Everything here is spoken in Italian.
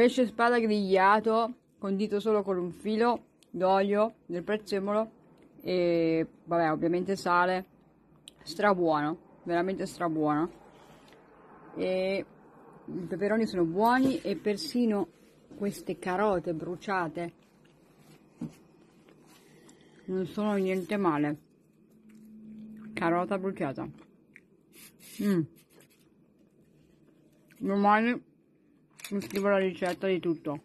pesce spada grigliato, condito solo con un filo d'olio del prezzemolo e vabbè ovviamente sale, strabuono, veramente strabuono. E i peperoni sono buoni e persino queste carote bruciate non sono niente male. Carota bruciata. Mm. Domani scrivo la ricetta di tutto.